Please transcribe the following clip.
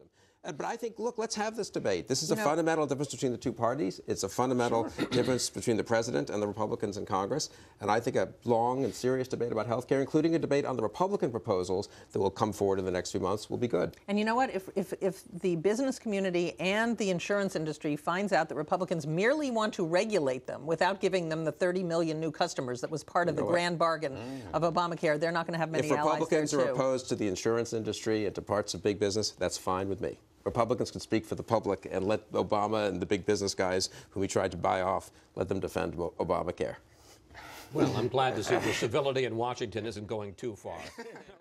system. But I think, look, let's have this debate. This is You a know- fundamental difference between the two parties. It's a fundamental difference between the president and the Republicans in Congress. And I think a long and serious debate about health care, including a debate on the Republican proposals that will come forward in the next few months, will be good. And you know what? If, if, if the business community and the insurance industry finds out that Republicans merely want to regulate them without giving them the 30 million new customers that was part of the what? grand bargain mm. of Obamacare, they're not going to have many If allies Republicans are opposed to the insurance industry and to parts of big business, that's fine with me. Republicans can speak for the public and let Obama and the big business guys whom he tried to buy off, let them defend Ob- Obamacare. Well, I'm glad to see the civility in Washington isn't going too far.